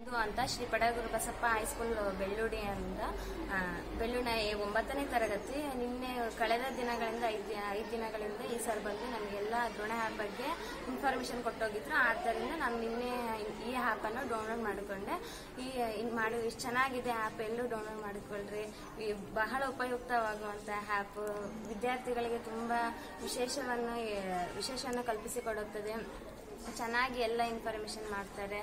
ಇದು ಅಂತ ಶ್ರೀ ಪಡಗುರು ಬಸಪ್ಪ ಹೈಸ್ಕೂಲ್ ಬೆಳ್ಳೂಡಿ ಅಂತ ಆ, ಒಂಬತ್ತನೇ ತರಗತಿ. ನಿನ್ನೆ ಕಳೆದ ದಿನಗಳಿಂದ ಐದು ಐದು ದಿನಗಳಿಂದ ಈ ಸರ್ ಬಂದು ನಮಗೆಲ್ಲ ದ್ರೋಣ ಆ್ಯಪ್ ಬಗ್ಗೆ ಇನ್ಫಾರ್ಮೇಷನ್ ಕೊಟ್ಟೋಗಿದ್ರು. ಆದ್ದರಿಂದ ನಾನು ನಿನ್ನೆ ಈ ಆ್ಯಪನ್ನು ಡೌನ್ಲೋಡ್ ಮಾಡಿಕೊಂಡೆ. ಈ ಮಾಡು ಮಾಡಿ ಇಷ್ಟು ಚೆನ್ನಾಗಿದೆ ಆ್ಯಪ್ ಎಲ್ಲೂ ಡೌನ್ಲೋಡ್ ಮಾಡಿಕೊಳ್ಳ್ರಿ ಈ ಬಹಳ ಉಪಯುಕ್ತವಾಗುವಂಥ ಆ್ಯಪ್ ವಿದ್ಯಾರ್ಥಿಗಳಿಗೆ ತುಂಬ ವಿಶೇಷವನ್ನು ವಿಶೇಷವನ್ನು ಕಲ್ಪಿಸಿಕೊಡುತ್ತದೆ ಚೆನ್ನಾಗಿ ಎಲ್ಲ ಇನ್ಫಾರ್ಮೇಷನ್ ಮಾಡ್ತಾರೆ.